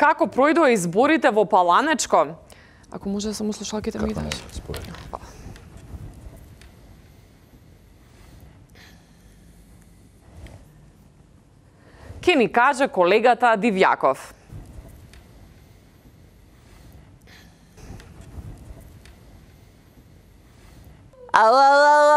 Како пројдоа изборите во Паланечко? Ако може да само слушалките ми даш. Па. Ке ни каже колегата Дивјаков. Ало, ало, ало.